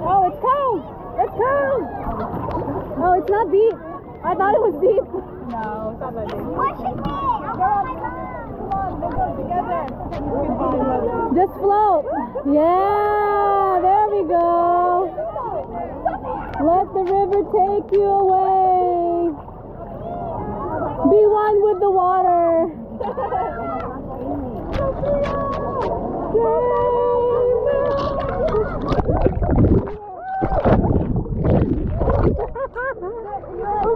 Oh, it's cold. It's cold. Oh, it's not deep. I thought it was deep. No, it's not that deep. Push it in. Come on, Let's go together. Just float. Yeah, there we go. Let the river take you away. Be one with the water. Oh,